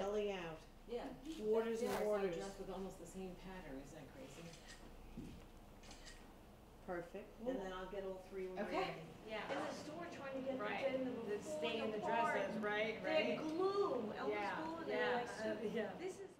belly out. Yeah. Waters and Yeah, waters. dressed with almost the same pattern, isn't that crazy? Perfect. And then I'll get all three when we're Okay. ready. In the store trying to get the Right. denim The before stay in the part. dresses, right, They're right? glue, Elmer's Yeah, glue, they're yeah, like, uh, so, yeah. this is